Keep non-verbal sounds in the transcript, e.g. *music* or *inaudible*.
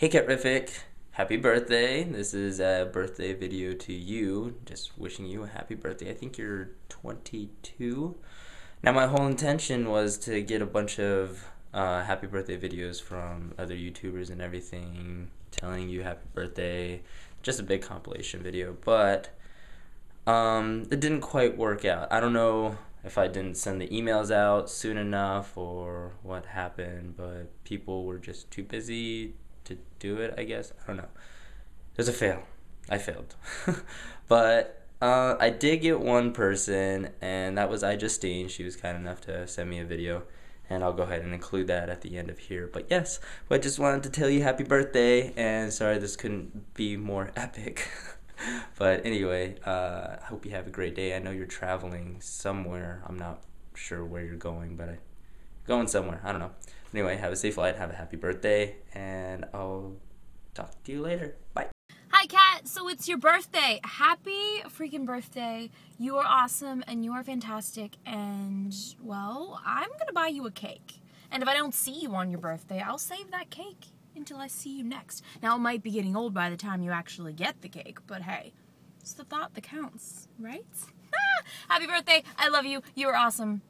Hey Catrific, happy birthday. This is a birthday video to you. Just wishing you a happy birthday. I think you're 22. Now my whole intention was to get a bunch of uh, happy birthday videos from other YouTubers and everything, telling you happy birthday. Just a big compilation video, but um, it didn't quite work out. I don't know if I didn't send the emails out soon enough or what happened, but people were just too busy to do it, I guess. I don't know. It was a fail. I failed. *laughs* but uh, I did get one person, and that was iJustine. She was kind enough to send me a video, and I'll go ahead and include that at the end of here. But yes, but I just wanted to tell you happy birthday, and sorry this couldn't be more *laughs* epic. *laughs* but anyway, uh, I hope you have a great day. I know you're traveling somewhere. I'm not sure where you're going, but I going somewhere. I don't know. Anyway, have a safe flight, have a happy birthday, and I'll talk to you later. Bye. Hi, Kat. So it's your birthday. Happy freaking birthday. You are awesome and you are fantastic. And, well, I'm going to buy you a cake. And if I don't see you on your birthday, I'll save that cake until I see you next. Now, it might be getting old by the time you actually get the cake, but hey, it's the thought that counts, right? *laughs* Happy birthday. I love you. You are awesome.